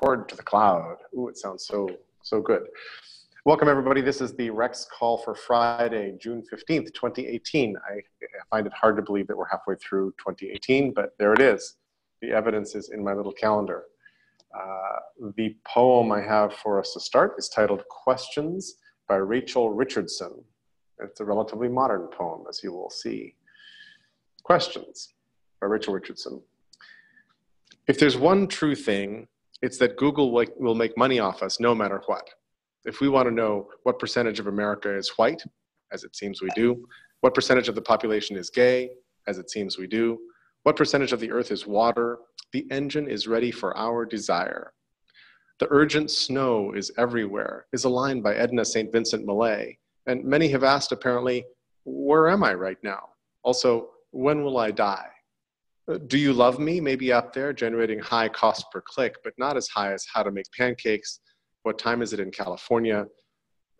Board to the cloud. Ooh, it sounds so, so good. Welcome everybody. This is the Rex call for Friday, June 15th, 2018. I find it hard to believe that we're halfway through 2018, but there it is. The evidence is in my little calendar. Uh, the poem I have for us to start is titled Questions by Rachel Richardson. It's a relatively modern poem, as you will see. Questions by Rachel Richardson. If there's one true thing it's that Google will make money off us no matter what. If we want to know what percentage of America is white, as it seems we do, what percentage of the population is gay, as it seems we do, what percentage of the earth is water, the engine is ready for our desire. The urgent snow is everywhere, is a line by Edna St. Vincent Millay, and many have asked apparently, where am I right now? Also, when will I die? Uh, do You Love Me may be up there, generating high cost per click, but not as high as How to Make Pancakes, What Time Is It in California?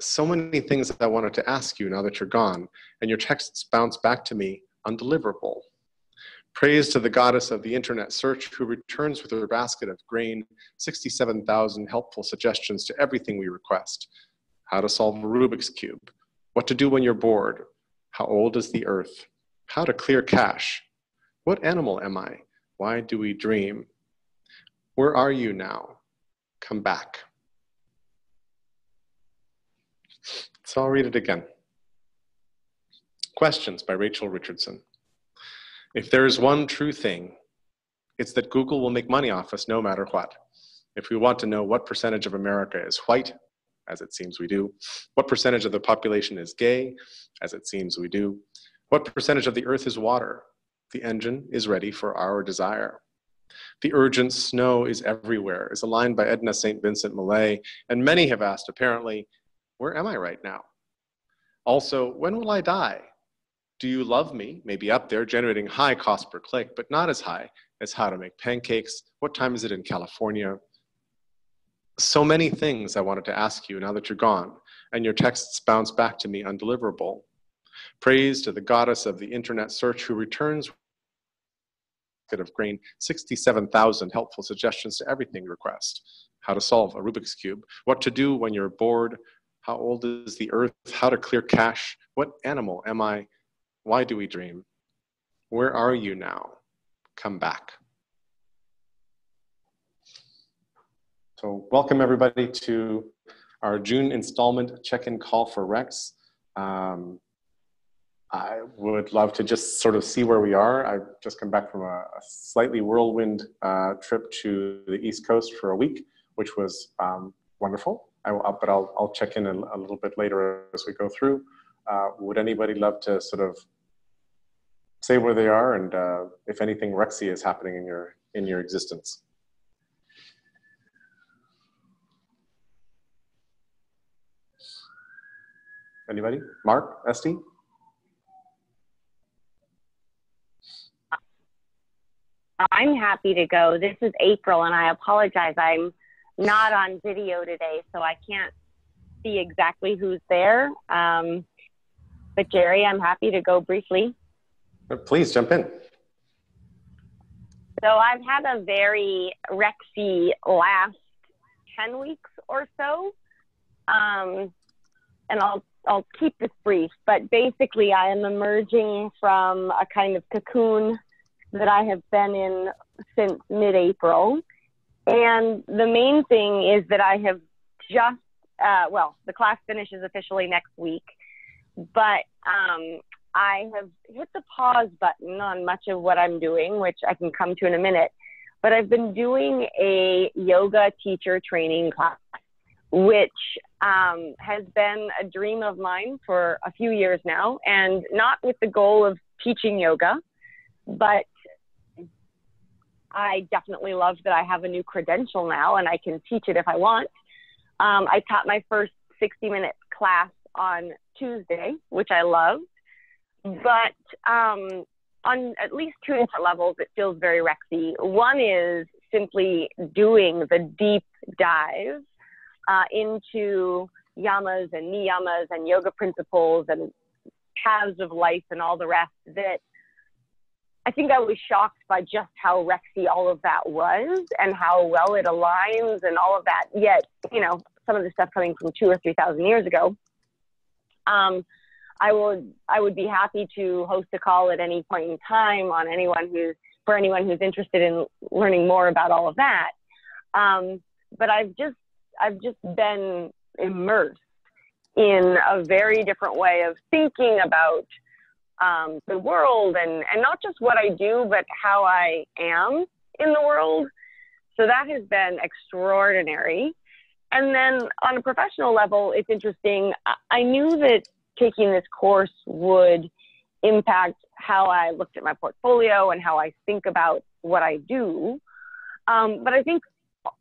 So many things that I wanted to ask you now that you're gone, and your texts bounce back to me undeliverable. Praise to the goddess of the internet search who returns with her basket of grain 67,000 helpful suggestions to everything we request. How to solve a Rubik's Cube, what to do when you're bored, how old is the earth, how to clear cache, what animal am I? Why do we dream? Where are you now? Come back. So I'll read it again. Questions by Rachel Richardson. If there is one true thing, it's that Google will make money off us no matter what. If we want to know what percentage of America is white, as it seems we do, what percentage of the population is gay, as it seems we do, what percentage of the earth is water, the engine is ready for our desire. The urgent snow is everywhere is a line by Edna St. Vincent Millay, and many have asked, apparently, where am I right now? Also, when will I die? Do you love me? Maybe up there, generating high cost per click, but not as high as how to make pancakes. What time is it in California? So many things I wanted to ask you now that you're gone, and your texts bounce back to me undeliverable. Praise to the goddess of the internet search who returns of grain 67,000 helpful suggestions to everything request. How to solve a Rubik's Cube, what to do when you're bored, how old is the earth, how to clear cache, what animal am I, why do we dream, where are you now, come back. So welcome everybody to our June installment check-in call for Rex. Um, I would love to just sort of see where we are. I've just come back from a, a slightly whirlwind uh, trip to the East Coast for a week, which was um, wonderful. I will, but I'll, I'll check in a, a, little bit later as we go through. Uh, would anybody love to sort of say where they are and uh, if anything Rexy is happening in your in your existence? Anybody? Mark, Esty? I'm happy to go. This is April, and I apologize. I'm not on video today, so I can't see exactly who's there. Um, but Jerry, I'm happy to go briefly. Please jump in. So I've had a very Rexy last 10 weeks or so. Um, and I'll, I'll keep this brief, but basically I am emerging from a kind of cocoon that I have been in since mid April. And the main thing is that I have just, uh, well, the class finishes officially next week, but um, I have hit the pause button on much of what I'm doing, which I can come to in a minute. But I've been doing a yoga teacher training class, which um, has been a dream of mine for a few years now, and not with the goal of teaching yoga, but I definitely love that I have a new credential now and I can teach it if I want. Um, I taught my first 60 minute class on Tuesday, which I loved. But um, on at least two different levels, it feels very Rexy. One is simply doing the deep dive uh, into yamas and niyamas and yoga principles and paths of life and all the rest that I think I was shocked by just how Rexy all of that was and how well it aligns and all of that. Yet, you know, some of the stuff coming from two or three thousand years ago. Um, I would I would be happy to host a call at any point in time on anyone who's for anyone who's interested in learning more about all of that. Um, but I've just I've just been immersed in a very different way of thinking about um, the world and, and not just what I do, but how I am in the world. So that has been extraordinary. And then on a professional level, it's interesting. I knew that taking this course would impact how I looked at my portfolio and how I think about what I do. Um, but I think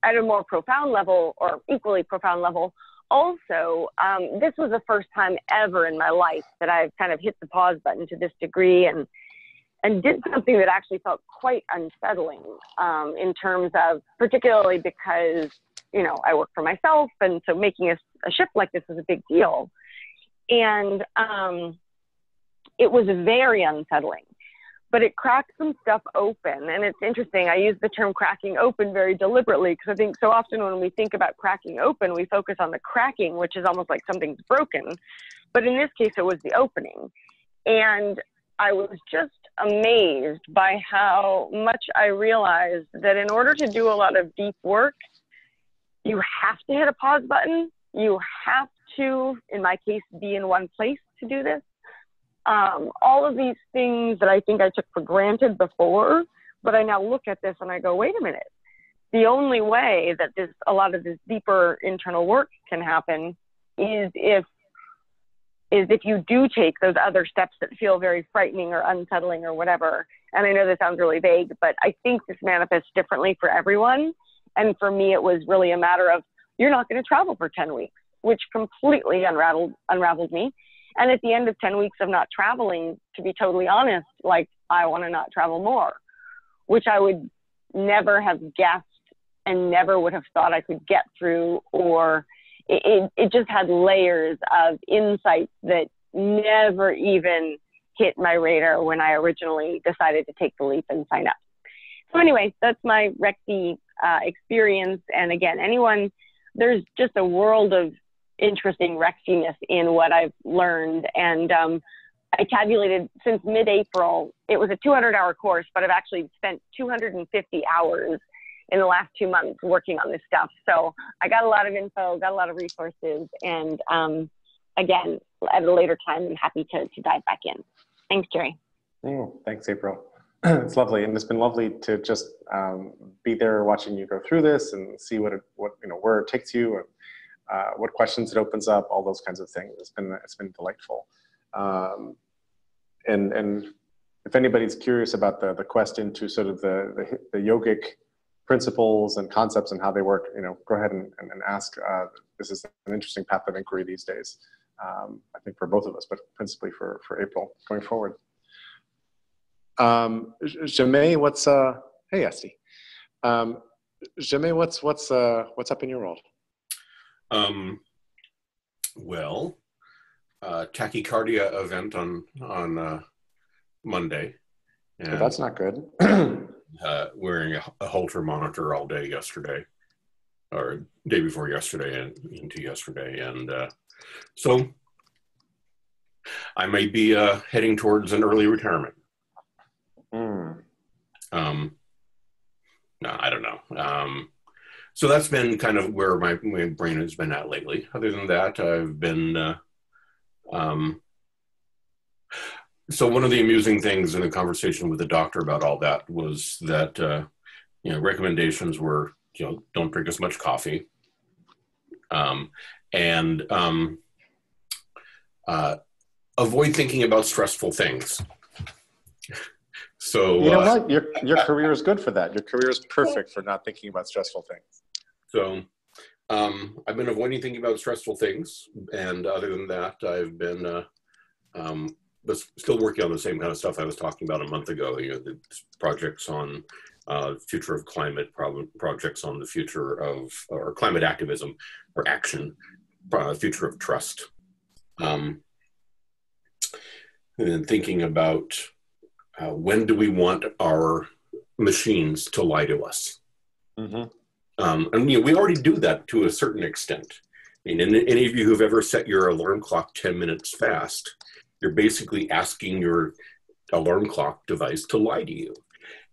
at a more profound level or equally profound level, also, um, this was the first time ever in my life that I've kind of hit the pause button to this degree and and did something that actually felt quite unsettling um, in terms of, particularly because you know I work for myself, and so making a, a shift like this is a big deal, and um, it was very unsettling but it cracked some stuff open. And it's interesting. I use the term cracking open very deliberately because I think so often when we think about cracking open, we focus on the cracking, which is almost like something's broken. But in this case, it was the opening. And I was just amazed by how much I realized that in order to do a lot of deep work, you have to hit a pause button. You have to, in my case, be in one place to do this um, all of these things that I think I took for granted before, but I now look at this and I go, wait a minute. The only way that this, a lot of this deeper internal work can happen is if, is if you do take those other steps that feel very frightening or unsettling or whatever. And I know this sounds really vague, but I think this manifests differently for everyone. And for me, it was really a matter of you're not going to travel for 10 weeks, which completely unraveled, unraveled me and at the end of 10 weeks of not traveling, to be totally honest, like I want to not travel more, which I would never have guessed and never would have thought I could get through, or it, it, just had layers of insights that never even hit my radar when I originally decided to take the leap and sign up. So, anyway, that's my Rexy uh, experience. And again, anyone, there's just a world of interesting rexiness in what I've learned. And um, I tabulated since mid April, it was a 200 hour course, but I've actually spent 250 hours in the last two months working on this stuff. So I got a lot of info, got a lot of resources. And um, again, at a later time, I'm happy to, to dive back in. Thanks, Jerry. Oh, thanks, April. it's lovely, and it's been lovely to just um, be there watching you go through this and see what it, what you know where it takes you and uh, what questions it opens up, all those kinds of things. It's been it's been delightful. Um, and and if anybody's curious about the the quest into sort of the the, the yogic principles and concepts and how they work, you know, go ahead and, and, and ask. Uh, this is an interesting path of inquiry these days. Um, I think for both of us, but principally for for April going forward. Um, what's uh? Hey, Esty. Um, what's what's uh what's up in your world? Um, well, uh, tachycardia event on on uh, Monday. And, that's not good. uh, wearing a, a, Holter monitor all day yesterday, or day before yesterday and into yesterday, and uh, so I may be uh, heading towards an early retirement. Mm. Um, no, I don't know. Um, so that's been kind of where my, my brain has been at lately. Other than that, I've been. Uh, um, so one of the amusing things in a conversation with the doctor about all that was that uh, you know recommendations were you know don't drink as much coffee, um, and um, uh, avoid thinking about stressful things. So you know uh, what, your your career is good for that. Your career is perfect for not thinking about stressful things. So um, I've been avoiding thinking about stressful things, and other than that, I've been uh, um, still working on the same kind of stuff I was talking about a month ago. You know, the projects on uh, future of climate, pro- projects on the future of or climate activism or action, uh, future of trust, um, and then thinking about uh, when do we want our machines to lie to us? hmm Um, and you know, we already do that to a certain extent. I mean, any, any of you who've ever set your alarm clock 10 minutes fast, you're basically asking your alarm clock device to lie to you.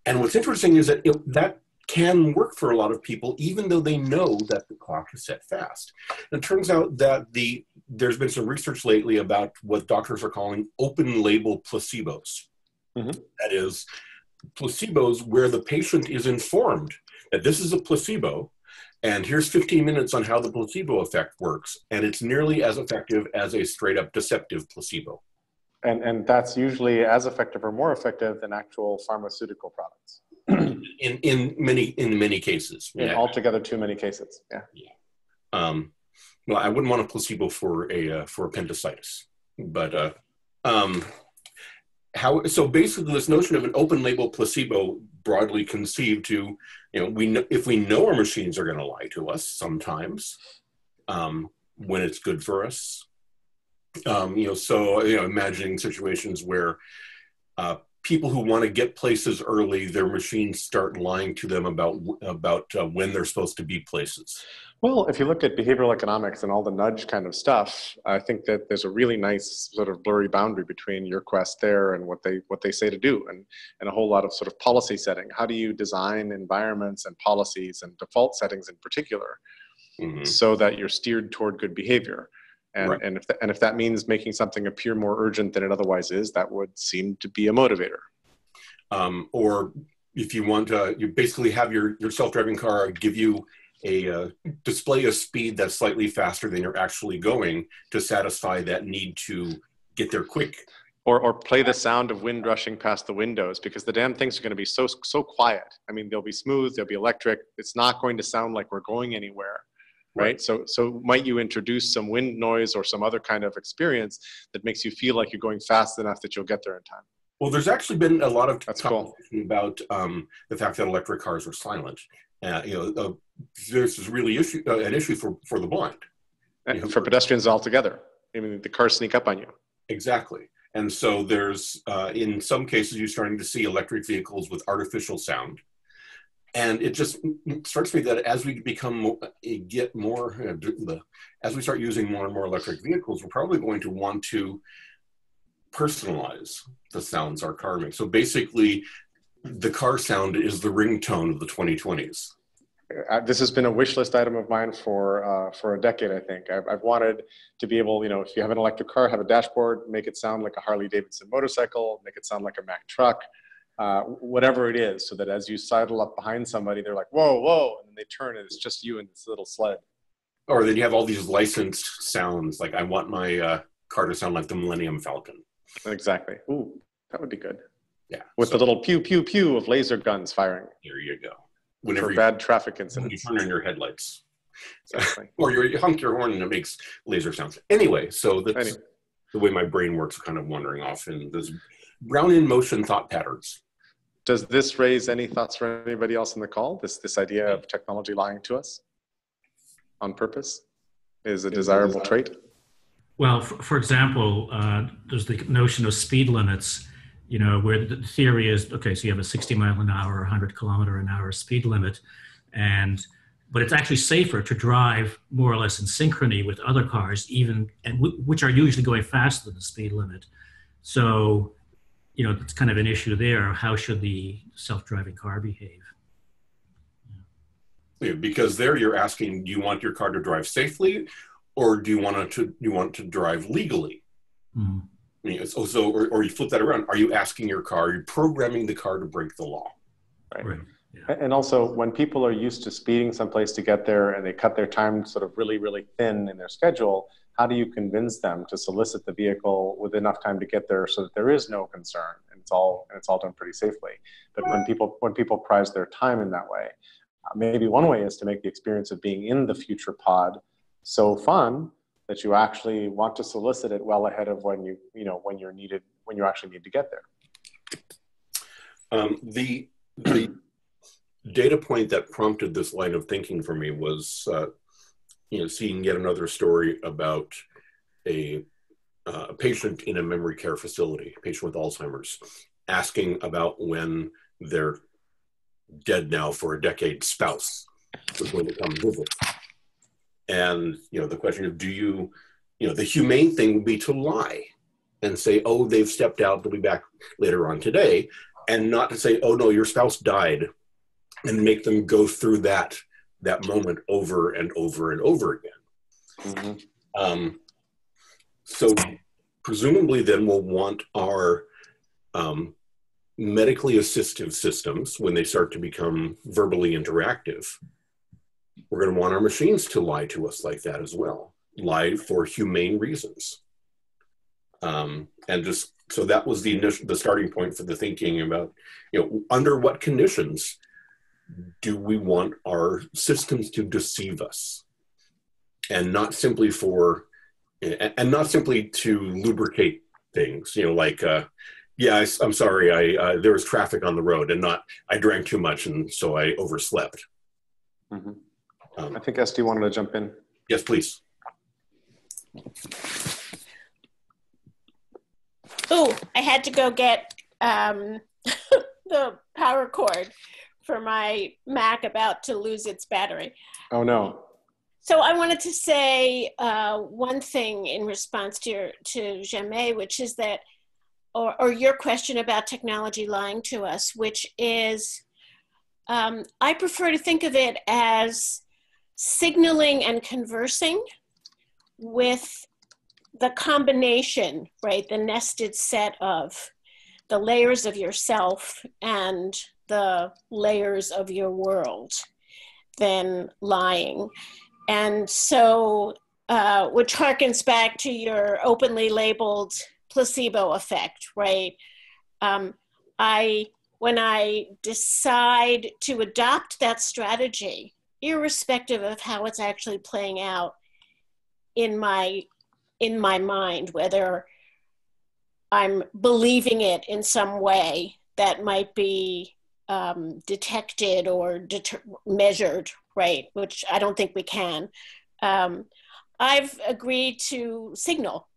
And what's interesting is that it, that can work for a lot of people, even though they know that the clock is set fast. And it turns out that the there's been some research lately about what doctors are calling open label placebos. Mhm. That is, placebos where the patient is informed this is a placebo. And here's 15 minutes on how the placebo effect works. And it's nearly as effective as a straight up deceptive placebo. And, and that's usually as effective or more effective than actual pharmaceutical products. in in many in many cases. In yeah. altogether too many cases. Yeah. um well i wouldn't want a placebo for a uh, for appendicitis. But uh um how so basically this notion of an open label placebo broadly conceived to you know we if we know our machines are going to lie to us sometimes um when it's good for us um you know so you know imagining situations where uh people who want to get places early their machines start lying to them about about uh, when they're supposed to be places Well, if you look at behavioral economics and all the nudge kind of stuff, I think that there's a really nice sort of blurry boundary between your quest there and what they what they say to do, and and a whole lot of sort of policy setting. How do you design environments and policies and default settings in particular Mhm. so that you're steered toward good behavior? And Right. and if th- and if that means making something appear more urgent than it otherwise is, that would seem to be a motivator. um, or if you want to, you basically have your, your self-driving car give you a uh, display a speed that's slightly faster than you're actually going to satisfy that need to get there quick. or or play the sound of wind rushing past the windows because the damn things are going to be so so quiet. I mean, they'll be smooth, they'll be electric. It's not going to sound like we're going anywhere, right? So so might you introduce some wind noise or some other kind of experience that makes you feel like you're going fast enough that you'll get there in time? Well, there's actually been a lot of That's cool. about um, the fact that electric cars are silent. Uh, you know, uh, this is really issue, uh, an issue for, for the blind. And Yeah. for pedestrians altogether. I mean, the cars sneak up on you. Exactly. And so there's, uh, in some cases, you're starting to see electric vehicles with artificial sound. And it just strikes me that as we become, more, get more, uh, as we start using more and more electric vehicles, we're probably going to want to personalize the sounds our car makes. So basically, the car sound is the ringtone of the 2020s. uh, this has been a wish list item of mine for uh, for a decade. I think I've, I've wanted to be able, you know, if you have an electric car, have a dashboard, make it sound like a Harley Davidson motorcycle, make it sound like a Mack truck, uh, whatever it is, so that as you sidle up behind somebody, they're like, "Whoa, whoa!" and then they turn, and it's just you and this little sled. Or then you have all these licensed sounds, like I want my uh, car to sound like the Millennium Falcon. Exactly. Ooh, that would be good. Yeah. With so the little pew pew pew of laser guns firing there you go. Whenever for you, bad traffic when you turn on your headlights. Exactly. or you honk your horn and it makes laser sounds. Anyway, so that's Anyway. the way my brain works, kind of wandering off in those Brownian motion thought patterns. Does this raise any thoughts for anybody else in the call? This this idea of technology lying to us on purpose is a desirable trait. Well, for, for example, uh, there's the notion of speed limits, you know, where the theory is okay, so you have a 60 mile an hour, 100 kilometer an hour speed limit, and but it's actually safer to drive more or less in synchrony with other cars, even and w- which are usually going faster than the speed limit. So, you know, it's kind of an issue there. How should the self-driving car behave? Know, because there you're asking, do you want your car to drive safely, or do you want to you want to drive legally? Hmm. I mean, so, so or, or you flip that around. Are you asking your car? Are you programming the car to break the law? Right. And also, when people are used to speeding someplace to get there and they cut their time sort of really, really thin in their schedule, how do you convince them to solicit the vehicle with enough time to get there so that there is no concern and it's all and it's all done pretty safely? But when people when people prize their time in that way, uh, maybe one way is to make the experience of being in the future pod so fun that you actually want to solicit it well ahead of when you you know when you're needed when you actually need to get there. Um, the the data point that prompted this line of thinking for me was, uh, you know, seeing yet another story about a, uh, a patient in a memory care facility, a patient with Alzheimer's, asking about when their dead now for a decade spouse was going to come visit. And you know, the question of do you, you know, the humane thing would be to lie and say, oh, they've stepped out, they'll be back later on today, and not to say, oh no, your spouse died, and make them go through that that moment over and over and over again. Mm-hmm. Um, so presumably, then we'll want our um, medically assistive systems when they start to become verbally interactive. We're going to want our machines to lie to us like that as well, lie for humane reasons. Um, and just so that was the initial, the starting point for the thinking about, you know, under what conditions do we want our systems to deceive us and not simply for and not simply to lubricate things you know like uh, yeah I, am sorry i uh, there was traffic on the road and not i drank too much and so i overslept mm-hmm. Um, i think esty wanted to jump in yes please oh i had to go get um, the power cord for my Mac about to lose its battery. Oh no. So I wanted to say uh, one thing in response to your, to Jamais, which is that, or, or your question about technology lying to us, which is, um, I prefer to think of it as signaling and conversing with the combination, right, the nested set of the layers of yourself and the layers of your world than lying. And so, uh, which harkens back to your openly labeled placebo effect, right? Um, I, when I decide to adopt that strategy, irrespective of how it's actually playing out in my in my mind, whether I'm believing it in some way that might be um, detected or deter- measured, right? Which I don't think we can. Um, I've agreed to signal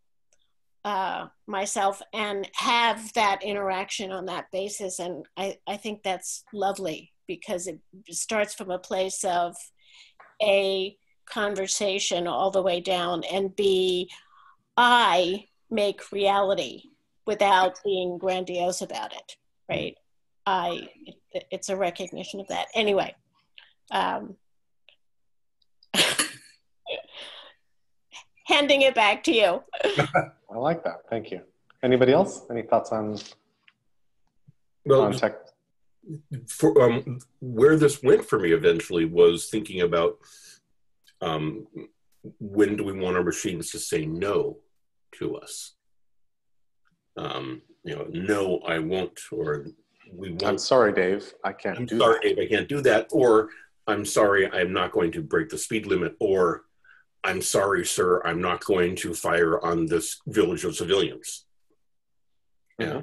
uh, myself and have that interaction on that basis. And I, I think that's lovely because it starts from a place of A, conversation all the way down, and B, I make reality without being grandiose about it, right? I it's a recognition of that. Anyway, um, handing it back to you. I like that. Thank you. Anybody else? Any thoughts on, well, on tech? For, um, where this went for me eventually was thinking about um, when do we want our machines to say no to us? Um, you know, no, I won't, or we won't. I'm sorry, Dave. I can't I'm do sorry, that. Dave. I can't do that. Or I'm sorry, I'm not going to break the speed limit. Or I'm sorry, sir, I'm not going to fire on this village of civilians. Yeah.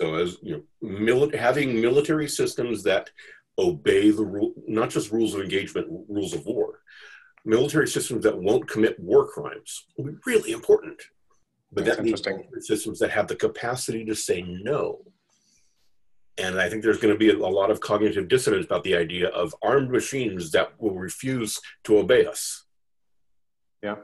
So as you know, mili- having military systems that obey the rule, not just rules of engagement, rules of war, military systems that won't commit war crimes will be really important. But That's that means systems that have the capacity to say no and I think there's going to be a, lot of cognitive dissonance about the idea of armed machines that will refuse to obey us. Yeah.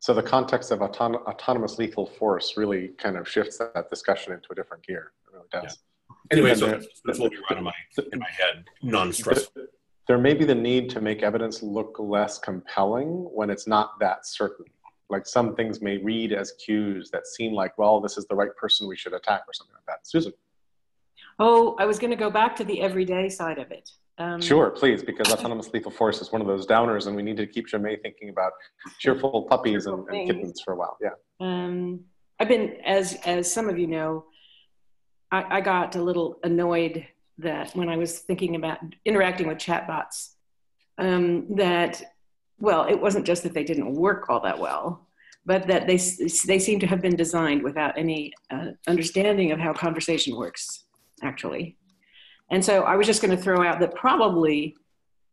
So the context of auton- autonomous lethal force really kind of shifts that discussion into a different gear. It really does. Yeah. Anyway, so that's, that's what we run in my in my head, non-stressful. There may be the need to make evidence look less compelling when it's not that certain. Like some things may read as cues that seem like, well, this is the right person we should attack or something like that. Susan. Oh, I was going to go back to the everyday side of it. Um, sure, please, because autonomous lethal force is one of those downers, and we need to keep Jamais thinking about cheerful puppies and, and kittens for a while. Yeah. Um, I've been, as as some of you know, I, I got a little annoyed that when I was thinking about interacting with chatbots, um, that well, it wasn't just that they didn't work all that well, but that they they seem to have been designed without any uh, understanding of how conversation works actually. And so I was just going to throw out that probably,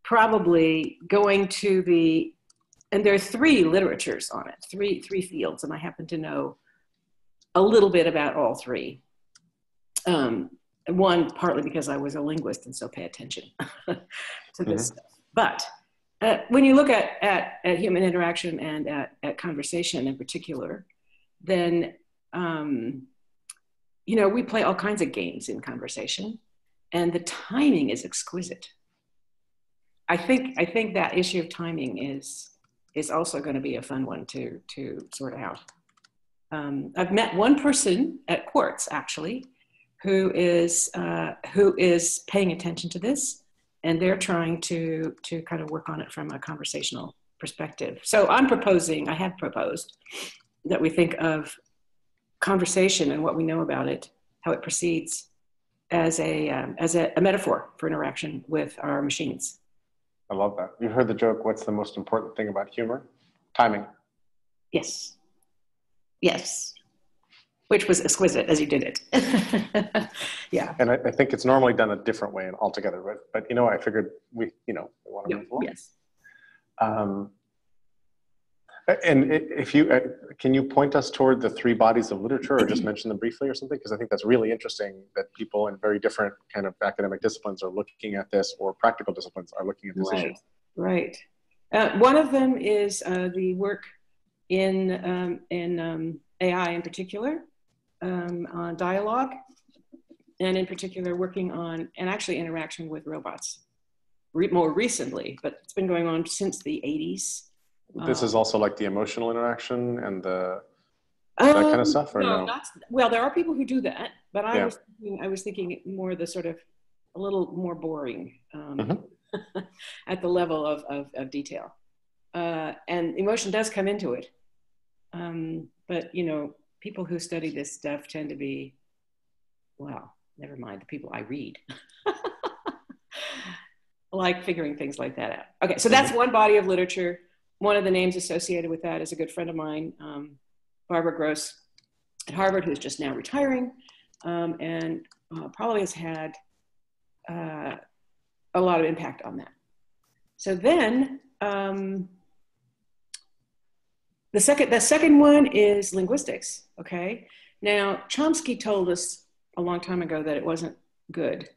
probably going to the, and there are three literatures on it, three three fields, and I happen to know a little bit about all three. Um, one partly because I was a linguist and so pay attention to this stuff. But uh, when you look at, at, at human interaction and at, at conversation in particular, then um, you know we play all kinds of games in conversation, and the timing is exquisite. I think I think that issue of timing is is also going to be a fun one to to sort out. Um, I've met one person at Quartz actually, who is uh, who is paying attention to this, and they're trying to to kind of work on it from a conversational perspective. So I'm proposing, I have proposed that we think of conversation and what we know about it, how it proceeds, as a um, as a, a metaphor for interaction with our machines. I love that. You heard the joke. What's the most important thing about humor? Timing. Yes. Yes. Which was exquisite as you did it. yeah. And I, I, think it's normally done a different way and altogether. But but you know, I figured we you know we want to move along. Yes. Um, and if you uh, can you point us toward the three bodies of literature, or just mention them briefly, or something, because I think that's really interesting that people in very different kind of academic disciplines are looking at this, or practical disciplines are looking at this right. issue. Right. Uh, one of them is uh, the work in um, in um, AI in particular um, on dialogue, and in particular working on and actually interaction with robots. Re- more recently, but it's been going on since the 80s this is um, also like the emotional interaction and the that um, kind of stuff, or no? no? well, there are people who do that, but I yeah. was thinking, I was thinking more the sort of a little more boring um, mm-hmm. at the level of, of, of detail, uh, and emotion does come into it. Um, but you know, people who study this stuff tend to be, well, never mind the people I read. like figuring things like that out. Okay, so that's mm-hmm. one body of literature one of the names associated with that is a good friend of mine, um, Barbara Grosz at Harvard, who's just now retiring um, and uh, probably has had uh, a lot of impact on that. So then um, the second the second one is linguistics. Okay, now Chomsky told us a long time ago that it wasn't good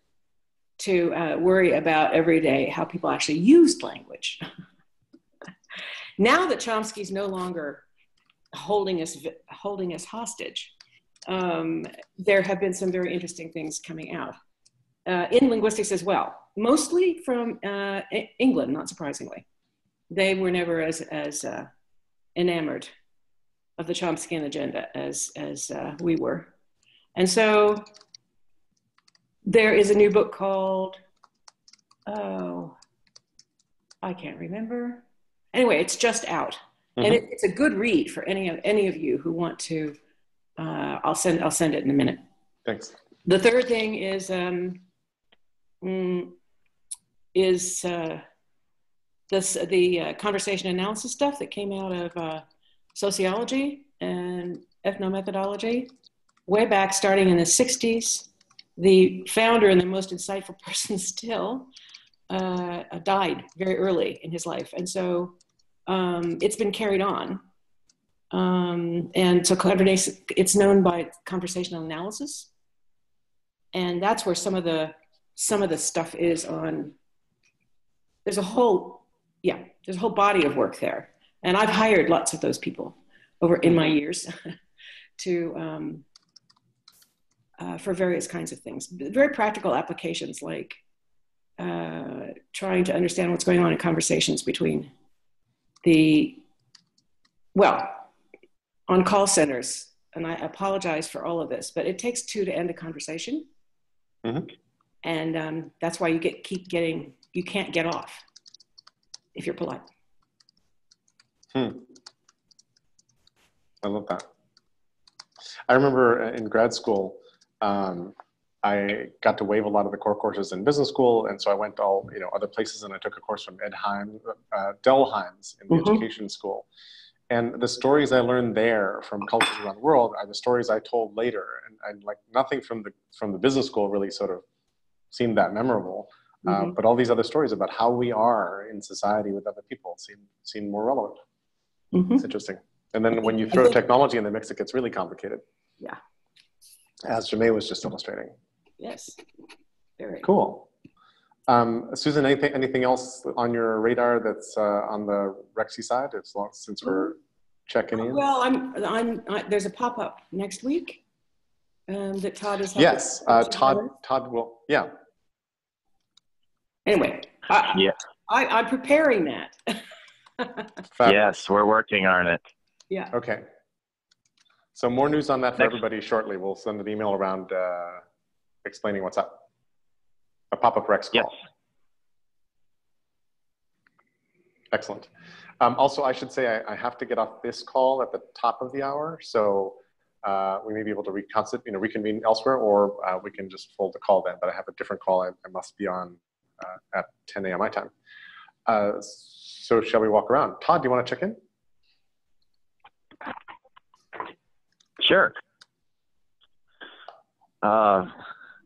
to uh, worry about every day how people actually used language. Now that Chomsky's no longer holding us holding us hostage, um, there have been some very interesting things coming out uh, in linguistics as well, mostly from uh, England, not surprisingly. They were never as as uh, enamored of the Chomskyan agenda as as uh, we were, and so there is a new book called oh I can't remember anyway, it's just out, mm-hmm. and it, it's a good read for any of any of you who want to. Uh, I'll send I'll send it in a minute. Thanks. The third thing is um, mm, is uh, this the uh, conversation analysis stuff that came out of uh, sociology and ethnomethodology way back starting in the 60s the founder and the most insightful person still uh, died very early in his life and so um, it's been carried on. Um, and so it's known by conversational analysis. And that's where some of the some of the stuff is on there's a whole yeah, there's a whole body of work there. And I've hired lots of those people over in my years to um, uh, for various kinds of things. Very practical applications like uh, trying to understand what's going on in conversations between the, well, on call centers, and I apologize for all of this, but it takes two to end a conversation. Mm-hmm. And um, that's why you get keep getting, you can't get off if you're polite. Hmm. I love that. I remember in grad school, um, I got to waive a lot of the core courses in business school, and so I went to all you know other places, and I took a course from Ed Heim, uh, Del Hymes in the mm-hmm. education school. And the stories I learned there from cultures around the world are the stories I told later, and, and like nothing from the from the business school really sort of seemed that memorable. Uh, mm-hmm. Uh, but all these other stories about how we are in society with other people seem seem more relevant. Mm-hmm. It's interesting. And then when you throw technology in the mix, it gets really complicated. Yeah. As Jamais was just illustrating. Yes. Very. Cool. Um, Susan, anything, anything else on your radar that's uh, on the Rexy side? As long, since we're checking in. Well, I'm, I'm, I, there's a pop-up next week um, that Todd is. Yes, uh, Todd. Todd will. Yeah. Anyway, I, Yeah. I, I'm preparing that. Yes, we're working on it. Yeah. Okay. So more news on that for Next. everybody shortly. We'll send an email around uh, explaining what's up. A pop-up Rex call. Yes. Excellent. Um, also, I should say I, I have to get off this call at the top of the hour, so uh, we may be able to reconstitute, you know, reconvene elsewhere, or uh, we can just fold the call then. But I have a different call I, I must be on uh, at 10 a.m. my time. Uh, so shall we walk around? Todd, do you want to check in? Sure. Uh,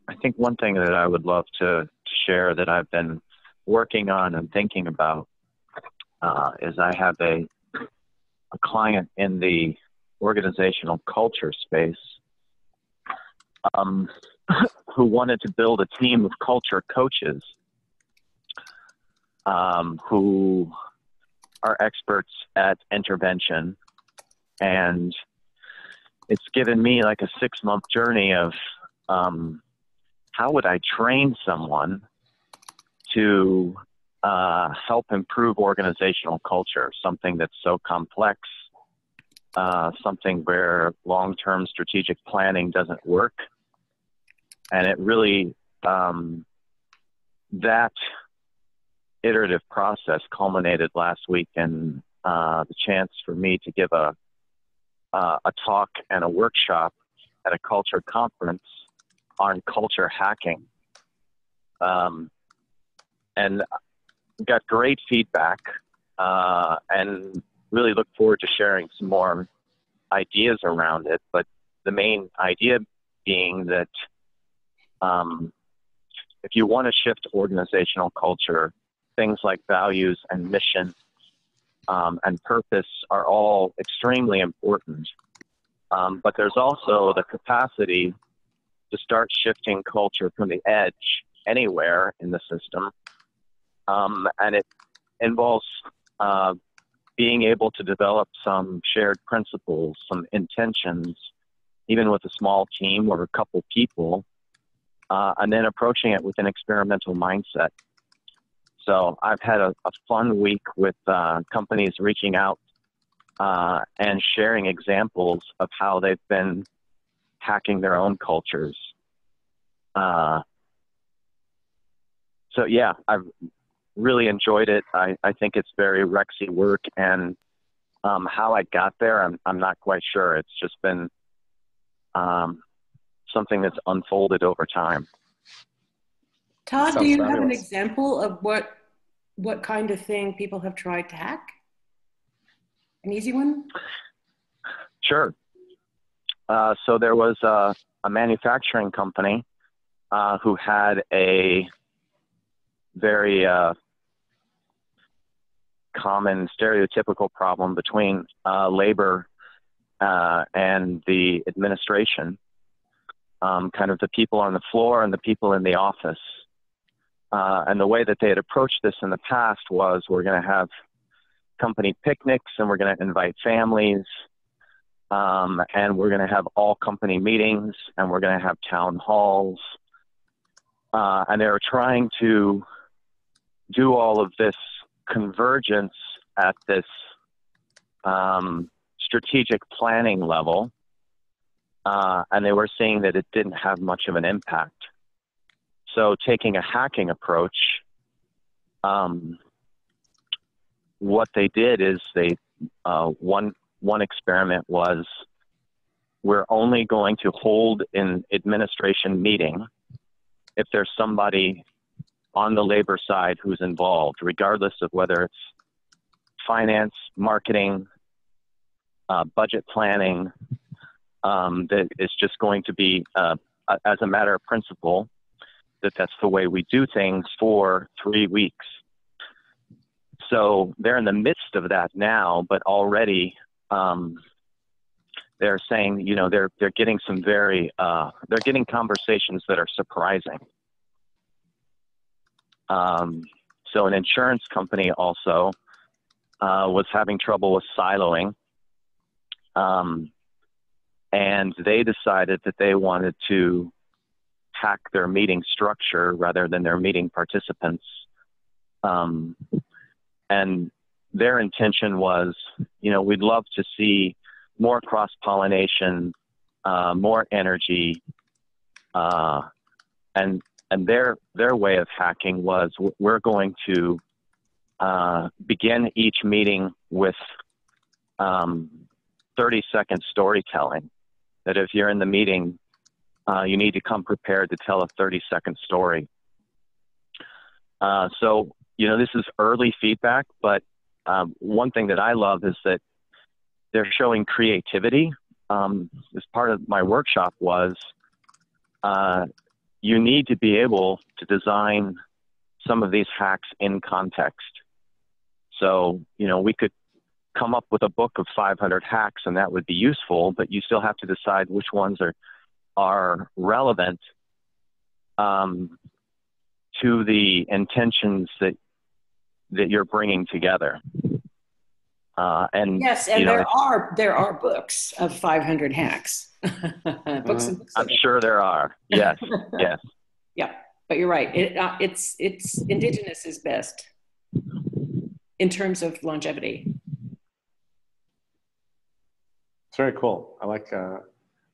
I think one thing that I would love to share that I've been working on and thinking about uh, is I have a a client in the organizational culture space um, who wanted to build a team of culture coaches um, who are experts at intervention and it's given me like a six month journey of um, how would I train someone to uh, help improve organizational culture, something that's so complex, uh, something where long term strategic planning doesn't work. And it really, um, that iterative process culminated last week in uh, the chance for me to give a uh, a talk and a workshop at a culture conference on culture hacking. Um, and got great feedback uh, and really look forward to sharing some more ideas around it. But the main idea being that um, if you want to shift organizational culture, things like values and mission um, and purpose are all extremely important. Um, but there's also the capacity to start shifting culture from the edge anywhere in the system. Um, and it involves uh, being able to develop some shared principles, some intentions, even with a small team or a couple people, uh, and then approaching it with an experimental mindset. So I've had a, a fun week with uh, companies reaching out uh, and sharing examples of how they've been hacking their own cultures. Uh, so yeah, I've really enjoyed it. I, I think it's very Rexy work, and um, how I got there, I'm I'm not quite sure. It's just been um, something that's unfolded over time. Todd, do you have an example of what what kind of thing people have tried to hack? An easy one? Sure. Uh, so there was a, a manufacturing company uh, who had a very uh, common stereotypical problem between uh, labor uh, and the administration, um, kind of the people on the floor and the people in the office. Uh, and the way that they had approached this in the past was we're going to have company picnics and we're going to invite families um, and we're going to have all company meetings and we're going to have town halls. Uh, and they were trying to do all of this convergence at this um, strategic planning level. Uh, and they were seeing that it didn't have much of an impact. So, taking a hacking approach, um, what they did is they uh, one one experiment was we're only going to hold an administration meeting if there's somebody on the labor side who's involved, regardless of whether it's finance, marketing, uh, budget planning. Um, that is just going to be, uh, as a matter of principle, that that's the way we do things for three weeks. So they're in the midst of that now, but already um, they're saying, you know, they're they're getting some very uh, they're getting conversations that are surprising. Um, so an insurance company also uh, was having trouble with siloing, um, and they decided that they wanted to hack their meeting structure rather than their meeting participants. Um, and their intention was, you know, we'd love to see more cross pollination, uh, more energy, uh, and and their their way of hacking was we're going to uh, begin each meeting with um, 30 second storytelling. That if you're in the meeting, uh, you need to come prepared to tell a 30 second story. Uh, so you know this is early feedback, but um, one thing that I love is that they're showing creativity. Um, as part of my workshop was uh, you need to be able to design some of these hacks in context. So, you know, we could come up with a book of 500 hacks and that would be useful, but you still have to decide which ones are, are relevant um, to the intentions that, that you're bringing together. Uh, and yes, and you know, there are there are books of 500 hacks. books and books I'm sure there are. Yes, yes. Yeah, but you're right. It, uh, it's it's indigenous is best in terms of longevity. It's very cool. I like uh,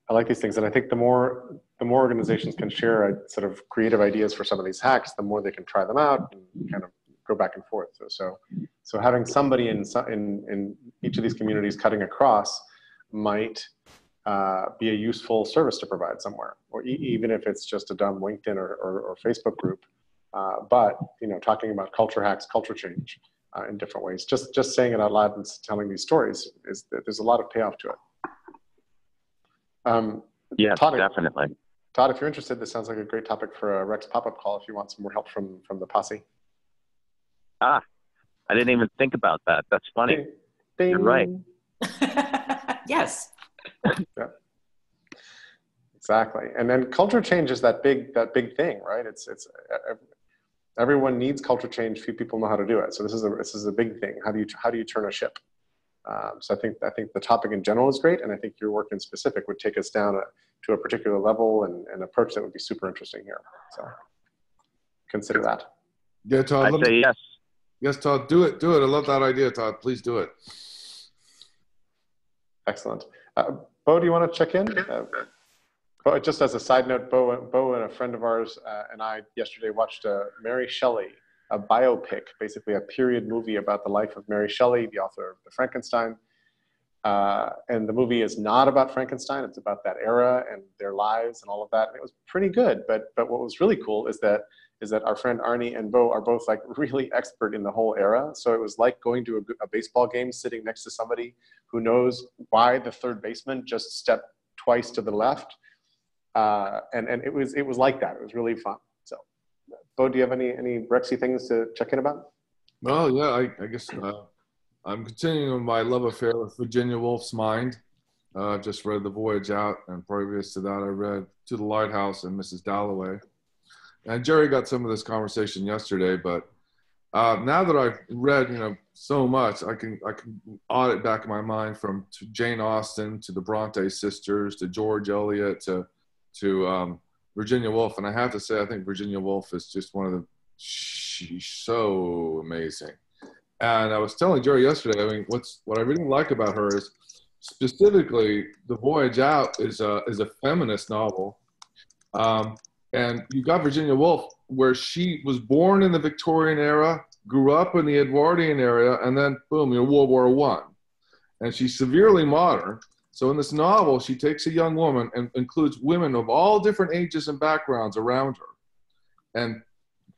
I like these things, and I think the more the more organizations can share uh, sort of creative ideas for some of these hacks, the more they can try them out and kind of go back and forth. So, so, so having somebody in, in, in each of these communities cutting across might uh, be a useful service to provide somewhere, or e even if it's just a dumb LinkedIn or, or, or Facebook group. Uh, but you know, talking about culture hacks, culture change uh, in different ways. Just just saying it out loud and telling these stories is that there's a lot of payoff to it. Um, yeah, Todd, definitely. Todd, if you're interested, this sounds like a great topic for a Rex pop-up call. If you want some more help from from the posse. Ah, I didn't even think about that. That's funny. Ding. You're right. yes. yeah. Exactly. And then culture change is that big that big thing, right? It's it's everyone needs culture change. Few people know how to do it. So this is a this is a big thing. How do you how do you turn a ship? Um, so I think I think the topic in general is great, and I think your work in specific would take us down a, to a particular level and an approach that would be super interesting here. So consider that. Yeah, Todd. I say yes. Yes, Todd, do it. Do it. I love that idea, Todd. Please do it. Excellent. Uh, Bo, do you want to check in? Uh, Bo, just as a side note, Bo, Bo and a friend of ours uh, and I yesterday watched uh, Mary Shelley, a biopic, basically a period movie about the life of Mary Shelley, the author of the Frankenstein. Uh, and the movie is not about Frankenstein. It's about that era and their lives and all of that. And it was pretty good. But but what was really cool is that is that our friend Arnie and Bo are both like really expert in the whole era. So it was like going to a, a, baseball game, sitting next to somebody who knows why the third baseman just stepped twice to the left. Uh, and and it was it was like that. It was really fun. Bo, do you have any any Rexy things to check in about? Well, yeah, I, I guess uh, I'm continuing my love affair with Virginia Woolf's Mind. Uh, just read The Voyage Out, and previous to that, I read To the Lighthouse and Mrs. Dalloway and Jerry got some of this conversation yesterday, but uh, now that I've read, you know, so much, I can I can audit back in my mind from Jane Austen to the Bronte sisters to George Eliot to to um, Virginia Woolf, and I have to say, I think Virginia Woolf is just one of the she's so amazing. And I was telling Jerry yesterday, I mean, what's what I really like about her is specifically the Voyage Out is a is a feminist novel. Um, and you got Virginia Woolf, where she was born in the Victorian era, grew up in the Edwardian era, and then boom, you know, World War One. And she's severely modern. So in this novel, she takes a young woman and includes women of all different ages and backgrounds around her, and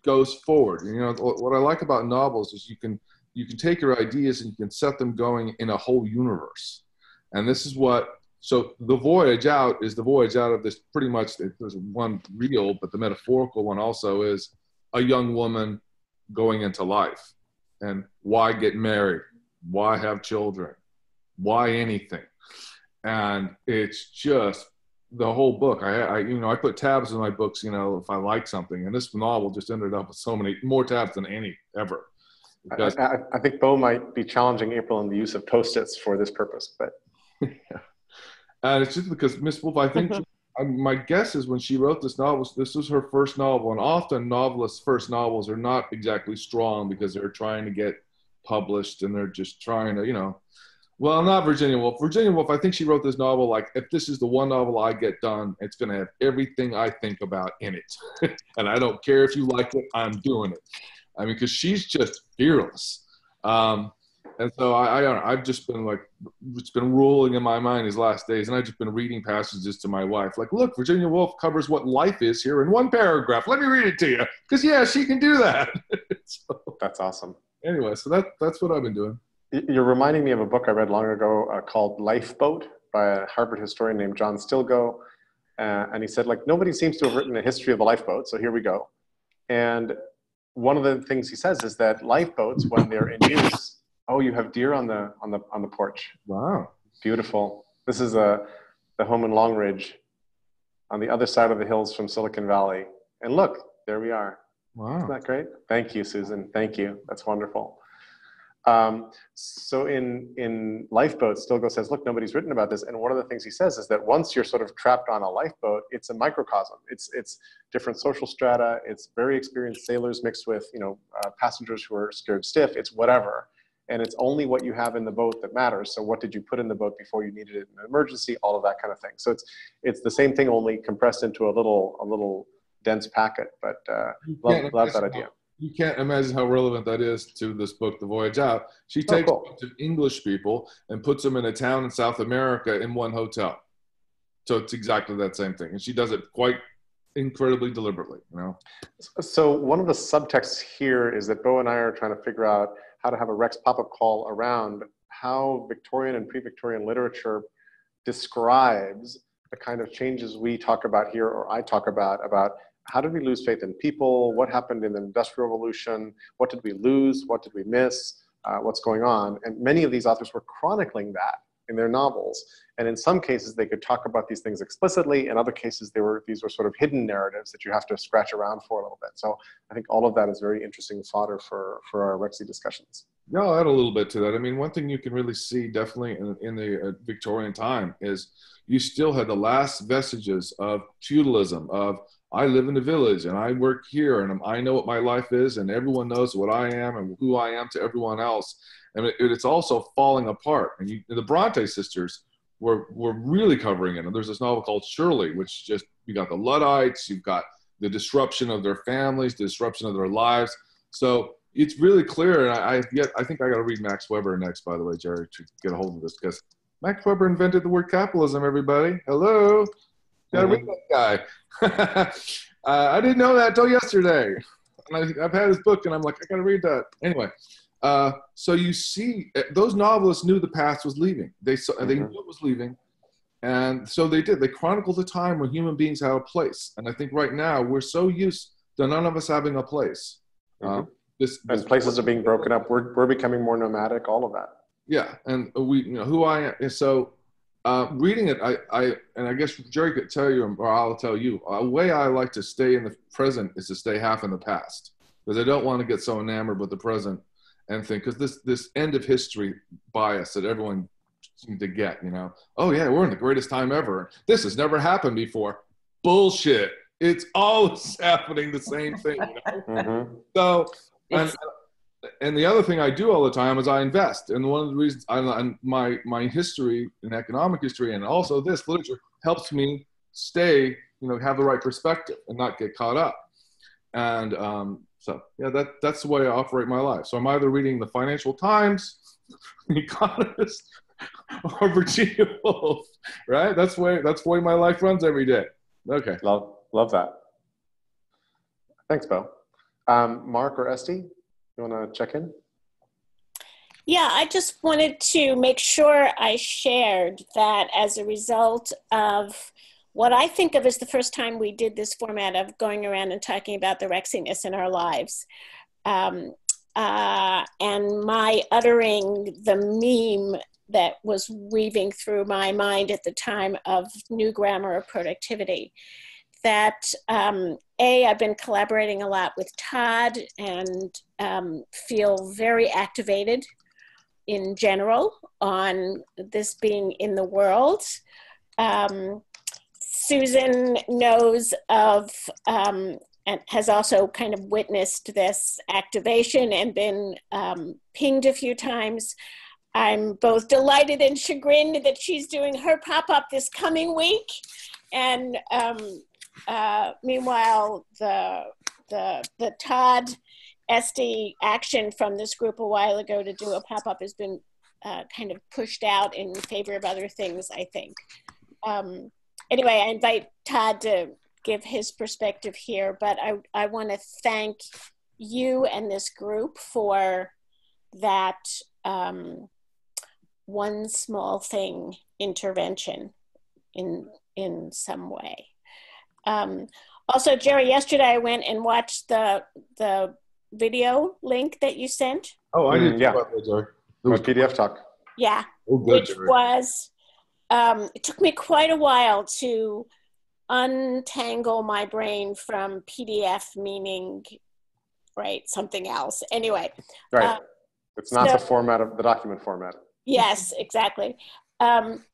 goes forward. You know what I like about novels is you can you can take your ideas and you can set them going in a whole universe. And this is what so the voyage out is the voyage out of this pretty much there's one real, but the metaphorical one also is a young woman going into life. And why get married? Why have children? Why anything? And it's just the whole book. I, I, you know, I put tabs in my books, you know, if I like something, and this novel just ended up with so many more tabs than any ever. I, I, I think Bo might be challenging April in the use of post-its for this purpose, but yeah. and it's just because Miss Woolf, I think, I, my guess is when she wrote this novel, this was her first novel, and often novelists' first novels are not exactly strong because they're trying to get published and they're just trying to, you know, well, not Virginia Woolf. Virginia Woolf, I think she wrote this novel like, if this is the one novel I get done, it's going to have everything I think about in it. and I don't care if you like it, I'm doing it. I mean, because she's just fearless. Um, and so I, I don't know, I've just been like, it's been rolling in my mind these last days. And I've just been reading passages to my wife, like, look, Virginia Woolf covers what life is here in one paragraph. Let me read it to you. Because, yeah, she can do that. so, That's awesome. Anyway, so that, that's what I've been doing. You're reminding me of a book I read long ago uh, called Lifeboat by a Harvard historian named John Stilgoe. Uh, and he said, like, nobody seems to have written a history of a lifeboat, so here we go. And one of the things he says is that lifeboats, when they're in use, oh, you have deer on the on the on the porch. Wow, beautiful. This is a uh, the home in Long Ridge, on the other side of the hills from Silicon Valley. And look, there we are. Wow, isn't that great? Thank you, Susan. Thank you. That's wonderful. Um, so in in lifeboat, Stilgoe says, look, nobody's written about this. And one of the things he says is that once you're sort of trapped on a lifeboat, it's a microcosm. It's it's different social strata. It's very experienced sailors mixed with you know uh, passengers who are scared stiff. It's whatever. And it's only what you have in the boat that matters. So what did you put in the boat before you needed it in an emergency? All of that kind of thing. So it's it's the same thing, only compressed into a little a little dense packet. But uh, love, love that idea you can't imagine how relevant that is to this book, The Voyage Out. She oh, takes cool. a bunch of English people and puts them in a town in South America in one hotel. So it's exactly that same thing, and she does it quite incredibly deliberately. You know. So one of the subtexts here is that Bo and I are trying to figure out how to have a Rex pop-up call around how Victorian and pre-Victorian literature describes the kind of changes we talk about here, or I talk about about how did we lose faith in people? What happened in the Industrial Revolution? What did we lose? What did we miss? Uh, what's going on? And many of these authors were chronicling that in their novels. And in some cases, they could talk about these things explicitly. In other cases, they were these were sort of hidden narratives that you have to scratch around for a little bit. So I think all of that is very interesting fodder for, for our Rexy discussions. Yeah, I'll add a little bit to that. I mean, one thing you can really see definitely in, in the uh, Victorian time is you still had the last vestiges of feudalism, of I live in the village and I work here and I know what my life is and everyone knows what I am and who I am to everyone else. And it, it's also falling apart. And you, the Bronte sisters were, were really covering it. And there's this novel called Shirley, which just, you got the Luddites, you've got the disruption of their families, the disruption of their lives. So it's really clear. And I, I yet, I think I got to read Max Weber next, by the way, Jerry, to get a hold of this because Max Weber invented the word capitalism, everybody. Hello. Gotta read that guy. uh, I didn't know that until yesterday. And I, have had his book, and I'm like, I gotta read that. Anyway, uh, so you see, uh, those novelists knew the past was leaving. They saw, mm-hmm. they knew it was leaving, and so they did. They chronicled the time when human beings had a place. And I think right now we're so used to none of us having a place. Mm-hmm. Uh, this, this, and places are being broken up. We're we're becoming more nomadic. All of that. Yeah, and we, you know, who I am. So uh, reading it, I, I, and I guess Jerry could tell you, or I'll tell you, a way I like to stay in the present is to stay half in the past because I don't want to get so enamored with the present and think because this this end of history bias that everyone seems to get, you know, oh yeah, we're in the greatest time ever. This has never happened before. Bullshit. It's always happening the same thing. You know? mm-hmm. So, and, and the other thing I do all the time is I invest. And one of the reasons I, my my history and economic history, and also this literature helps me stay, you know, have the right perspective and not get caught up. And um, so, yeah, that that's the way I operate my life. So I'm either reading the Financial Times, The Economist, or Virginia Woolf. Right? That's way that's the way my life runs every day. Okay. Love love that. Thanks, Bo. Um, Mark or Esty, you want to check in? Yeah, I just wanted to make sure I shared that as a result of what I think of as the first time we did this format of going around and talking about the Rexiness in our lives. Um, uh, and my uttering the meme that was weaving through my mind at the time of New Grammar of Productivity. That um, a I've been collaborating a lot with Todd and um, feel very activated in general on this being in the world. Um, Susan knows of um, and has also kind of witnessed this activation and been um, pinged a few times. I'm both delighted and chagrined that she's doing her pop up this coming week. And um, uh, meanwhile, the, the, the Todd Esty action from this group a while ago to do a pop up has been uh, kind of pushed out in favor of other things, I think. Um, anyway, I invite Todd to give his perspective here, but I, I want to thank you and this group for that um, one small thing intervention in in some way. Um, also, Jerry, yesterday I went and watched the the video link that you sent. Oh, I didn't. Mm, yeah. that, Jerry. It My was- PDF talk. Yeah, oh, good, which Jerry. was um, it took me quite a while to untangle my brain from PDF meaning right something else. Anyway, Right. Uh, it's not so- the format of the document format. yes, exactly. Um,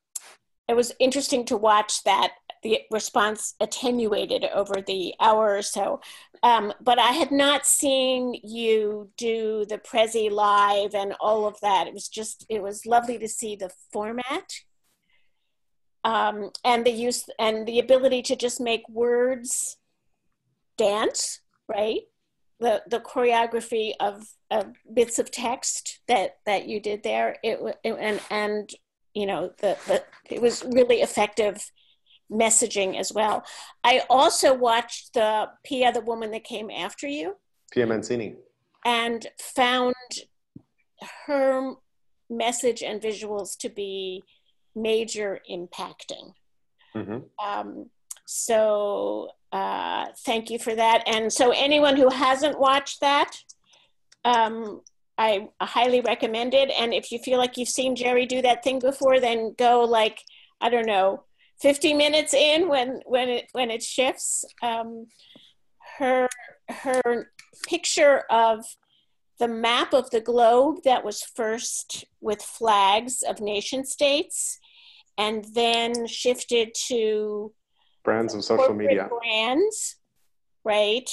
it was interesting to watch that the response attenuated over the hour or so. Um, but I had not seen you do the Prezi live and all of that. It was just, it was lovely to see the format um, and the use and the ability to just make words dance, right? The the choreography of, of bits of text that that you did there. It, it and and you know the, the it was really effective messaging as well. I also watched the Pia, the woman that came after you, Pia Mancini. and found her message and visuals to be major impacting. hmm Um, so uh, thank you for that. And so anyone who hasn't watched that, um, I highly recommend it. And if you feel like you've seen Jerry do that thing before, then go like I don't know, 50 minutes in when when it when it shifts. Um, her her picture of the map of the globe that was first with flags of nation states and then shifted to Brands of social media. brands, right?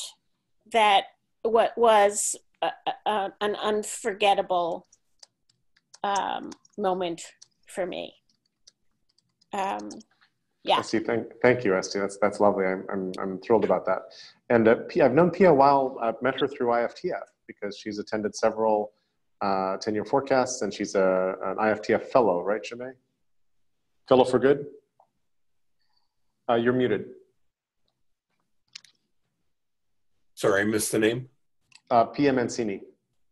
That what was a, a, an unforgettable um, moment for me. Um, yeah. Esty, thank, thank you, Esty. That's that's lovely. I'm I'm, I'm thrilled about that. And uh, Pia, I've known Pia a while. I've met her through IFTF because she's attended several uh, 10-year forecasts, and she's a an IFTF fellow, right, Jamais? Fellow for good. Uh, you're muted. Sorry, I missed the name. Uh, Pia Mancini.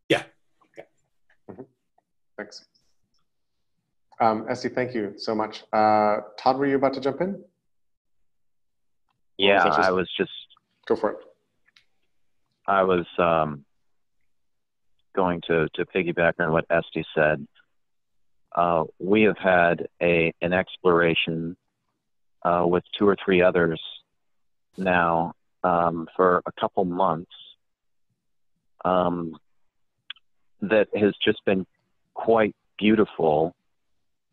Yeah. Okay. Mhm. Thanks. Um, Esty, thank you so much. Uh, Todd, were you about to jump in? Yeah, that just- I was just Go for it. I was um, going to, to piggyback on what Esty said. Uh, we have had a an exploration uh, with two or three others now um, for a couple months um, that has just been quite beautiful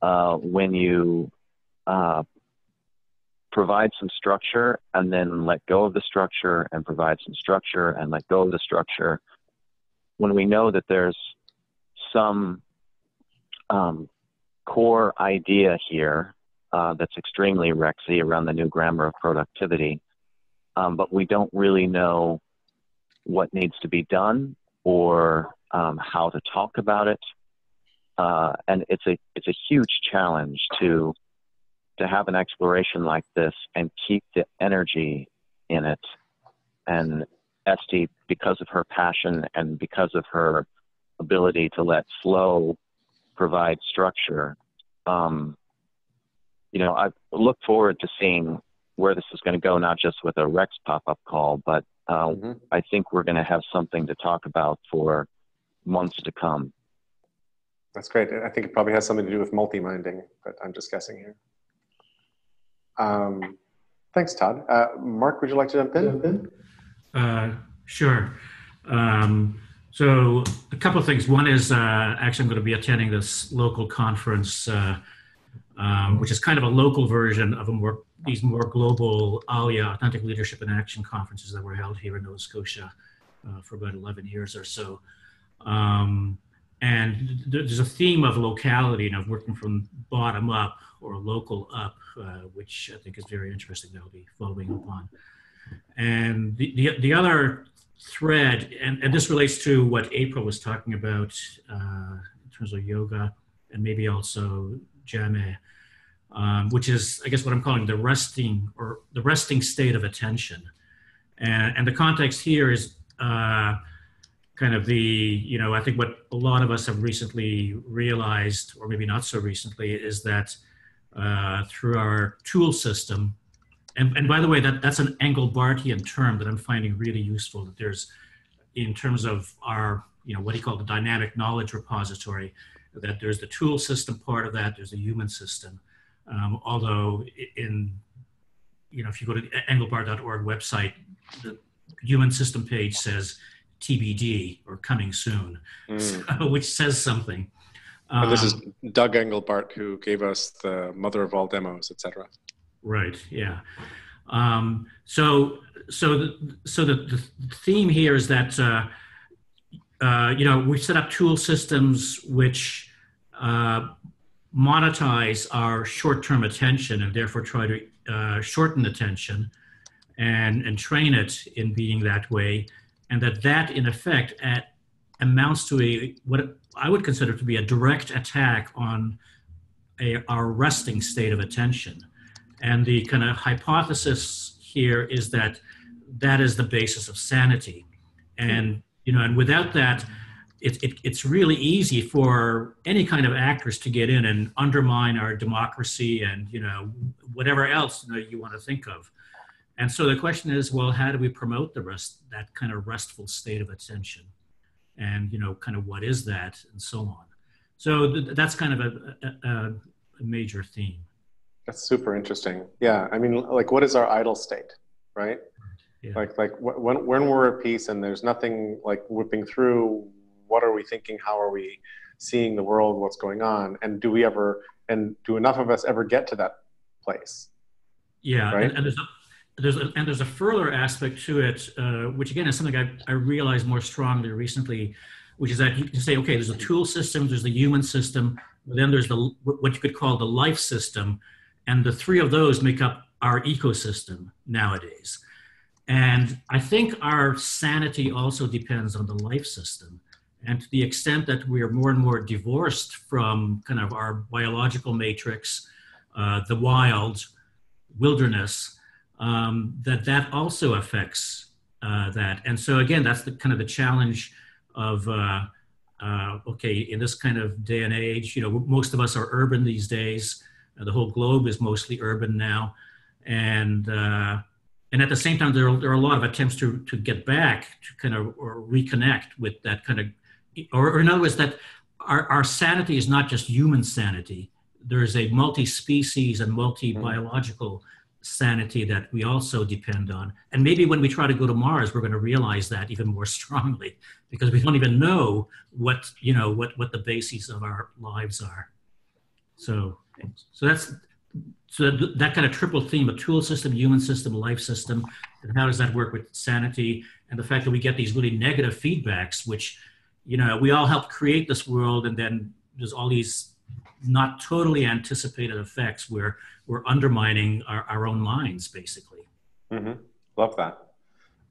uh, when you uh, provide some structure and then let go of the structure and provide some structure and let go of the structure when we know that there's some um, core idea here uh, that's extremely rexy around the new grammar of productivity, um, but we don't really know what needs to be done or um, how to talk about it. Uh, and it's a it's a huge challenge to to have an exploration like this and keep the energy in it. And Esty, because of her passion and because of her ability to let flow provide structure, um, you know, I look forward to seeing where this is going to go, not just with a Rex pop up call, but uh, Mhm. I think we're going to have something to talk about for months to come. That's great. I think it probably has something to do with multi-minding, but I'm just guessing here. Um, thanks, Todd. Uh, Mark, would you like to jump in? Uh, sure. Um, so a couple of things. One is uh, actually I'm going to be attending this local conference, uh, um, which is kind of a local version of a more these more global ALIA Authentic Leadership and Action conferences that were held here in Nova Scotia uh, for about 11 years or so. Um, and there's a theme of locality and of working from bottom up or local up, uh, which I think is very interesting that I'll be following up on. And the, the, the other thread, and, and this relates to what April was talking about uh, in terms of yoga and maybe also Jamais, um, which is, I guess, what I'm calling the resting or the resting state of attention. And, and the context here is uh, kind of the, you know, I think what a lot of us have recently realized, or maybe not so recently, is that uh, through our tool system, and, and by the way, that, that's an Engelbartian term that I'm finding really useful, that there's, in terms of our, you know, what he called the dynamic knowledge repository, that there's the tool system part of that, there's the human system. Um, although in, you know, if you go to engelbart.org website, the human system page says TBD or coming soon, mm. so, which says something. Um, this is um, Doug Engelbart who gave us the mother of all demos, etc. Right. Yeah. Um, so, so the, so the, the theme here is that uh, uh, you know we set up tool systems which uh, monetize our short-term attention and therefore try to uh, shorten attention and and train it in being that way and that that in effect at, amounts to a what I would consider to be a direct attack on a, our resting state of attention. And the kind of hypothesis here is that that is the basis of sanity. And you know, and without that, it, it, it's really easy for any kind of actors to get in and undermine our democracy and you know whatever else you, know, you want to think of. And so the question is, well, how do we promote the rest, that kind of restful state of attention? And, you know, kind of what is that and so on. So th- that's kind of a, a, a, major theme. That's super interesting. Yeah. I mean, like, what is our idle state, right? Yeah. Like, like when, when we're at peace and there's nothing like whipping through, what are we thinking? How are we seeing the world? What's going on? And do we ever, and do enough of us ever get to that place? Yeah. Right? And, and there's, there's a, and there's a further aspect to it, uh, which again is something I, I realized more strongly recently, which is that you can say, okay, there's a tool system, there's the human system, then there's the what you could call the life system, and the three of those make up our ecosystem nowadays. And I think our sanity also depends on the life system. And to the extent that we are more and more divorced from kind of our biological matrix, uh, the wild, wilderness, um, that that also affects uh, that. And so again, that's the kind of the challenge of uh, uh, okay, in this kind of day and age, you know, most of us are urban these days. Uh, the whole globe is mostly urban now, and uh, and at the same time, there are, there are a lot of attempts to to get back to kind of or reconnect with that kind of, or, or in other words, that our, our sanity is not just human sanity. There is a multi-species and multi-biological sanity that we also depend on. And maybe when we try to go to Mars, we're going to realize that even more strongly because we don't even know what, you know, what, what the bases of our lives are. So, so that's, so that, that kind of triple theme, a tool system, human system, life system, and how does that work with sanity? And the fact that we get these really negative feedbacks, which, you know, we all help create this world and then there's all these not totally anticipated effects where we're undermining our, our own minds, basically. Mm-hmm. Love that.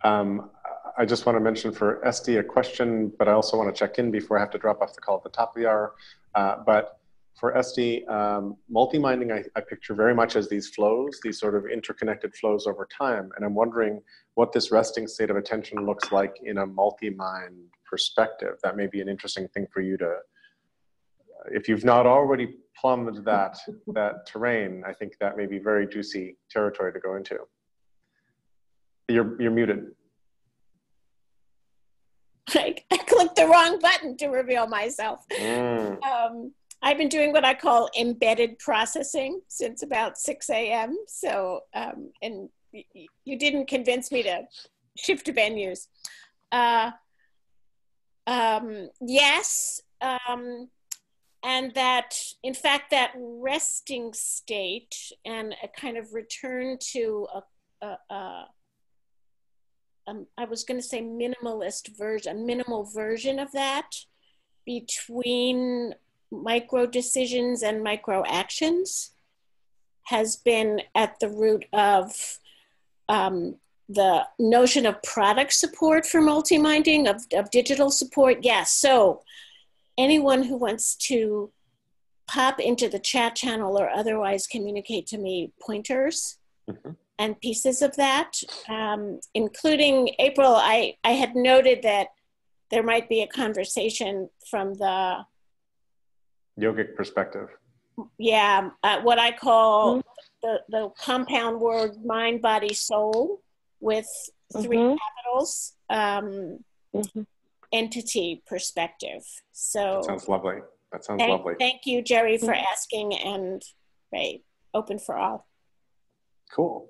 Um, I just want to mention for Esty a question, but I also want to check in before I have to drop off the call at the top of the hour. Uh, but for Esty, um, multi-minding I, I, picture very much as these flows, these sort of interconnected flows over time. And I'm wondering what this resting state of attention looks like in a multi-mind perspective. That may be an interesting thing for you to if you've not already plumbed that that terrain, I think that may be very juicy territory to go into. You're you're muted. I, I clicked the wrong button to reveal myself. Mm. Um, I've been doing what I call embedded processing since about 6 a.m. So, um, and you didn't convince me to shift to venues. Uh, um, yes, um, and that in fact that resting state and a kind of return to a, a, a um, I was going to say minimalist version, a minimal version of that between micro decisions and micro actions has been at the root of um, the notion of product support for multi-minding, of, of digital support. Yes. So anyone who wants to pop into the chat channel or otherwise communicate to me pointers Mhm. and pieces of that, um, including April, I, I had noted that there might be a conversation from the Yogic perspective. yeah, uh, what I call the, the compound word mind, body, soul with 3 Mhm. capitals um, Mhm. Entity perspective. So That sounds lovely. That sounds thank, lovely. thank you, Jerry, for asking and right, open for all. Cool.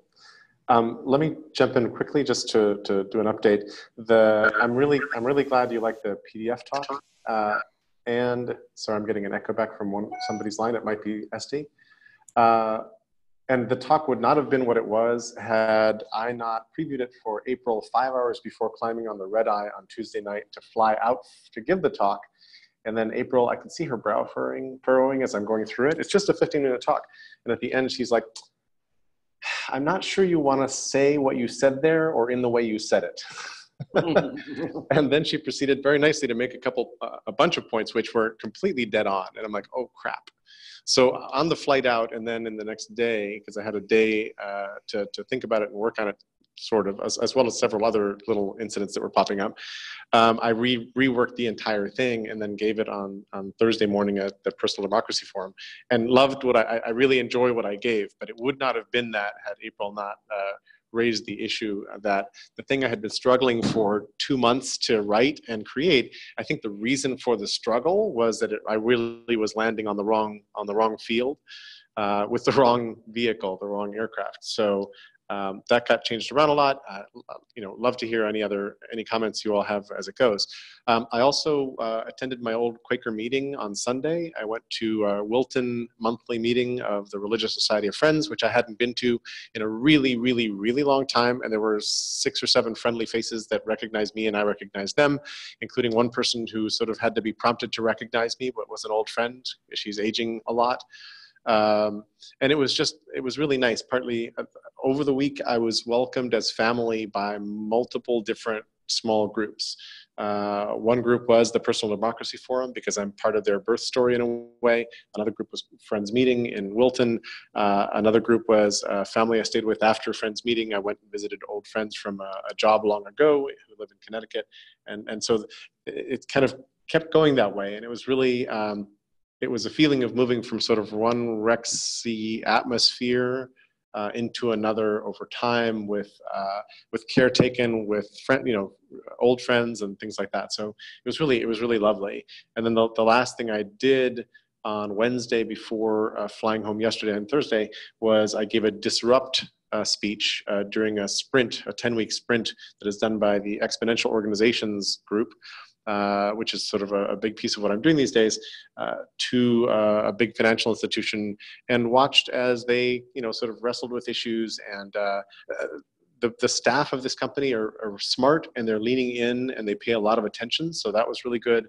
Um, let me jump in quickly just to, to do an update. The I'm really I'm really glad you like the PDF talk. Uh, and sorry, I'm getting an echo back from one somebody's line. It might be Esty. Uh, and the talk would not have been what it was had I not previewed it for April five hours before climbing on the red eye on Tuesday night to fly out to give the talk. And then April, I can see her brow furrowing, furrowing as I'm going through it. It's just a 15 minute talk. And at the end, she's like, I'm not sure you want to say what you said there or in the way you said it. and then she proceeded very nicely to make a couple, uh, a bunch of points which were completely dead on. And I'm like, oh crap. So on the flight out, and then in the next day, because I had a day uh, to, to think about it and work on it, sort of, as, as well as several other little incidents that were popping up, um, I re- reworked the entire thing and then gave it on, on Thursday morning at the Personal Democracy Forum and loved what I, I really enjoy what I gave, but it would not have been that had April not uh, raised the issue that the thing I had been struggling for two months to write and create. I think the reason for the struggle was that it, I really was landing on the wrong on the wrong field uh, with the wrong vehicle, the wrong aircraft. So um, that got changed around a lot. Uh, you know, love to hear any other any comments you all have as it goes. Um, I also uh, attended my old Quaker meeting on Sunday. I went to a Wilton monthly meeting of the Religious Society of Friends, which I hadn't been to in a really, really, really long time. And there were six or seven friendly faces that recognized me, and I recognized them, including one person who sort of had to be prompted to recognize me, but was an old friend. She's aging a lot. Um, and it was just, it was really nice. Partly uh, over the week, I was welcomed as family by multiple different small groups. Uh, one group was the Personal Democracy Forum because I'm part of their birth story in a way. Another group was Friends Meeting in Wilton. Uh, another group was a family I stayed with after Friends Meeting. I went and visited old friends from a, a job long ago who live in Connecticut. And, and so it, it kind of kept going that way. And it was really, um, it was a feeling of moving from sort of one Rexy atmosphere uh, into another over time with uh, with care taken with friend you know old friends and things like that. So it was really it was really lovely. And then the, the last thing i did on wednesday before uh, flying home yesterday and thursday was i gave a disrupt uh, speech uh, during a sprint a 10 week sprint that is done by the exponential organizations group uh, which is sort of a, a, big piece of what I'm doing these days, uh, to uh, a big financial institution, and watched as they, you know, sort of wrestled with issues. And uh, the the staff of this company are, are, smart, and they're leaning in, and they pay a lot of attention. So that was really good.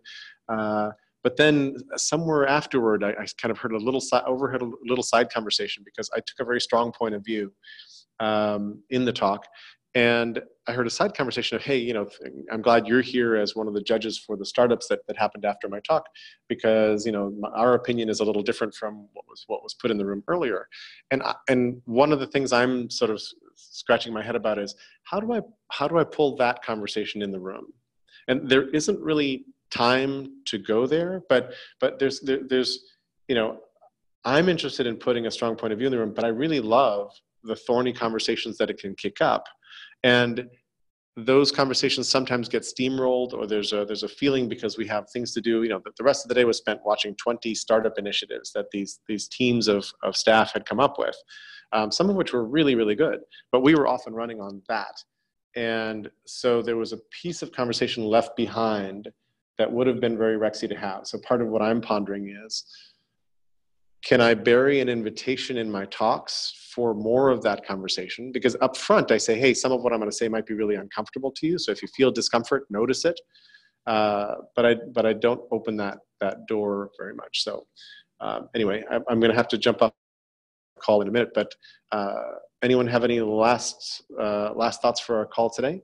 Uh, but then somewhere afterward, I, I, kind of heard a little side, overheard a little side conversation because I took a very strong point of view um, in the talk, and I heard a side conversation of, hey, you know, I'm glad you're here as one of the judges for the startups that, that happened after my talk, because you know our opinion is a little different from what was what was put in the room earlier, and and one of the things I'm sort of scratching my head about is how do I how do I pull that conversation in the room, and there isn't really time to go there, but but there's there, there's you know I'm interested in putting a strong point of view in the room, but I really love the thorny conversations that it can kick up and those conversations sometimes get steamrolled or there's a there's a feeling because we have things to do. You know the, the rest of the day was spent watching 20 startup initiatives that these these teams of, of staff had come up with um, some of which were really really good but we were often running on that. And so there was a piece of conversation left behind that would have been very rexy to have. So part of what i'm pondering is can I bury an invitation in my talks for more of that conversation? Because up front, I say, hey, some of what I'm going to say might be really uncomfortable to you. So if you feel discomfort, notice it. Uh, but I but I don't open that that door very much. So um, anyway, I, I'm going to have to jump up call in a minute. But uh, anyone have any last uh, last thoughts for our call today?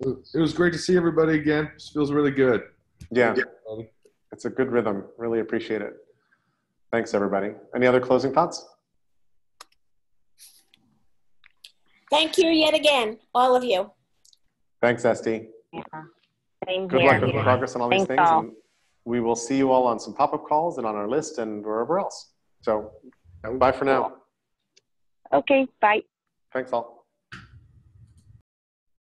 It was great to see everybody again. This feels really good. Yeah. It's a good rhythm. Really appreciate it. Thanks, everybody. Any other closing thoughts? Thank you yet again, all of you. Thanks, Esty. Yeah. Same Good here. luck with the progress on all these things. all. And we will see you all on some pop-up calls and on our list and wherever else. So bye for now. Okay, bye. Thanks all.